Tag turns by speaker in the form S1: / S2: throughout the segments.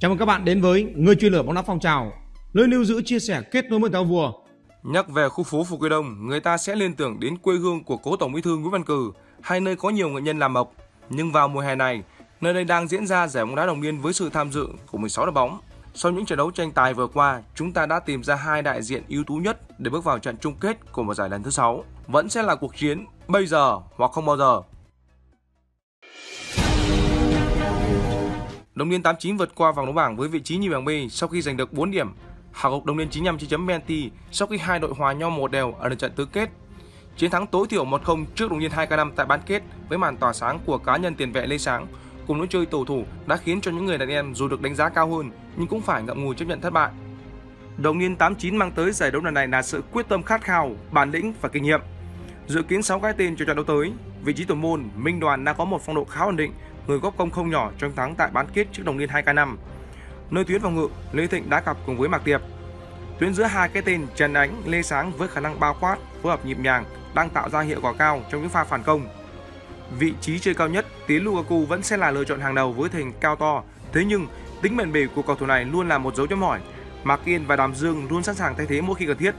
S1: Chào mừng các bạn đến với Người chuyên lửa bóng đá phong trào, nơi lưu giữ chia sẻ kết nối với tàu vua.
S2: Nhắc về khu phố Phú Quý Đông, người ta sẽ liên tưởng đến quê hương của cố tổng bí thư Nguyễn Văn Cử, hay nơi có nhiều nghệ nhân làm mộc. Nhưng vào mùa hè này, nơi đây đang diễn ra giải bóng đá đồng niên với sự tham dự của 16 đội bóng. Sau những trận đấu tranh tài vừa qua, chúng ta đã tìm ra hai đại diện ưu tú nhất để bước vào trận chung kết của một giải lần thứ 6. Vẫn sẽ là cuộc chiến bây giờ hoặc không bao giờ. Đồng Niên 89 vượt qua vòng đấu bảng với vị trí nhì bảng B sau khi giành được 4 điểm. Hạ gục Đồng Niên 95 trên chấm penalty sau khi hai đội hòa nhau một đều ở trận tứ kết. Chiến thắng tối thiểu 1-0 trước Đồng Niên 2K5 tại bán kết với màn tỏa sáng của cá nhân tiền vệ Lê Sáng cùng lối chơi tổ thủ đã khiến cho những người đàn em dù được đánh giá cao hơn nhưng cũng phải ngậm ngùi chấp nhận thất bại. Đồng Niên 89 mang tới giải đấu lần này là sự quyết tâm khát khao, bản lĩnh và kinh nghiệm. Dự kiến 6 cái tên cho trận đấu tới, vị trí thủ môn Minh Đoàn đã có một phong độ khá ổn định người góp công không nhỏ trong thắng tại bán kết trước Đồng Liên 2K5. Nơi tuyến phòng ngự, Lê Thịnh đã cặp cùng với Mạc Tiệp. Tuyến giữa hai cái tên Trần Ánh, Lê Sáng với khả năng bao quát, phối hợp nhịp nhàng đang tạo ra hiệu quả cao trong những pha phản công. Vị trí chơi cao nhất, Tiến Lukaku vẫn sẽ là lựa chọn hàng đầu với thành cao to. Thế nhưng, tính bền bỉ của cầu thủ này luôn là một dấu chấm hỏi. Mạc Kiên và Đàm Dương luôn sẵn sàng thay thế mỗi khi cần thiết.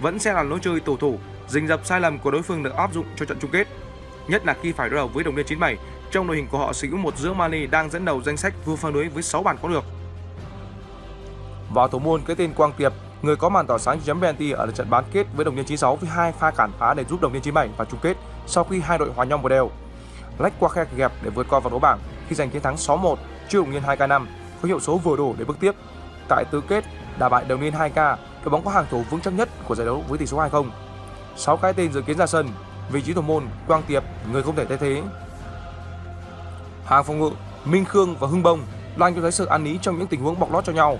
S2: Vẫn sẽ là lối chơi tổ thủ, rình dập sai lầm của đối phương được áp dụng cho trận chung kết. Nhất là khi phải đối đầu với đồng liên 97 trong đội hình của họ sở hữu một giữa Mali đang dẫn đầu danh sách vua phang lưới với 6 bàn có được. Vào thủ môn cái tên Quang Tiệp, người có màn tỏa sáng chấm penalty ở trận bán kết với đồng nhân 96 với hai pha cản phá để giúp đồng nhân 97 vào chung kết sau khi hai đội hòa nhau một đều. Lách qua khe kẹp để vượt qua vào đấu bảng khi giành chiến thắng 6-1 trước đồng nhân 2K5 có hiệu số vừa đủ để bước tiếp. Tại tứ kết, đả bại đồng niên 2K, đội bóng có hàng thủ vững chắc nhất của giải đấu với tỷ số 2-0. 6 cái tên dự kiến ra sân, vị trí thủ môn Quang Tiệp, người không thể thay thế hàng phòng ngự Minh Khương và Hưng Bông đang cho thấy sự ăn ý trong những tình huống bọc lót cho nhau.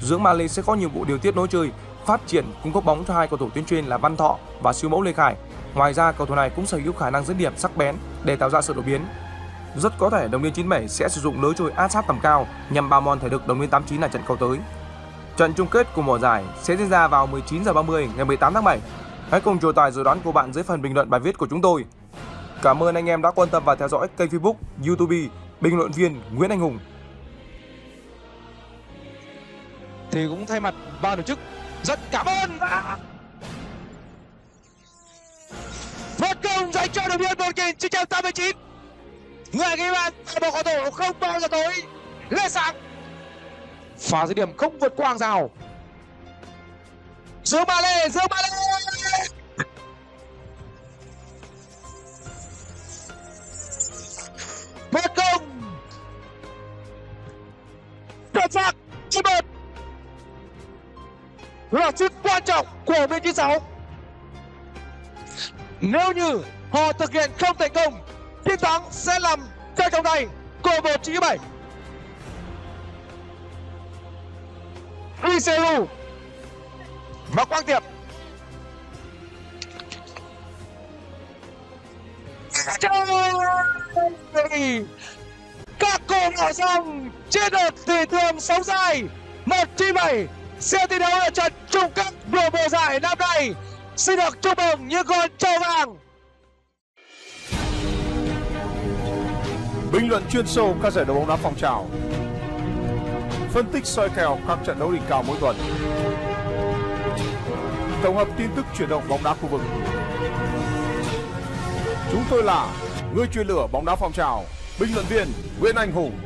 S2: Dưỡng Mali sẽ có nhiều vụ điều tiết nối chơi, phát triển cung cấp bóng cho hai cầu thủ tuyến trên là Văn Thọ và siêu mẫu Lê Khải. Ngoài ra, cầu thủ này cũng sở hữu khả năng dứt điểm sắc bén để tạo ra sự đột biến. Rất có thể đồng niên 97 sẽ sử dụng lối chơi áp sát tầm cao nhằm bao mòn thể lực đồng niên 89 là trận cầu tới. Trận chung kết của mùa giải sẽ diễn ra vào 19 h 30 ngày 18 tháng 7. Hãy cùng trò tài dự đoán của bạn dưới phần bình luận bài viết của chúng tôi. Cảm ơn anh em đã quan tâm và theo dõi kênh Facebook, YouTube, bình luận viên Nguyễn Anh Hùng.
S3: Thì cũng thay mặt ban tổ chức rất cảm ơn. Phát công dành cho đội viên 1989. Người ghi bàn một cầu thủ không bao giờ tối. Lê Sáng. phá dứt điểm không vượt qua hàng rào. Dương Ba Lê, Dương Ba Lê. Tuyệt vọng chỉ một là chút quan trọng của bên 96 nếu như họ thực hiện không thành công chiến thắng sẽ làm trong trong tay của 197 Iseru và Quang Tiệp. Các cổ mở xong trên đợt thì thường sống dài. Một chi bảy sẽ thi đấu ở trận chung kết mùa mùa giải năm nay. Xin được chúc mừng những con trâu vàng.
S4: Bình luận chuyên sâu các giải đấu bóng đá phong trào. Phân tích soi kèo các trận đấu đỉnh cao mỗi tuần. Tổng hợp tin tức chuyển động bóng đá khu vực. Chúng tôi là người chuyên lửa bóng đá phong trào bình luận viên Nguyễn Anh Hùng.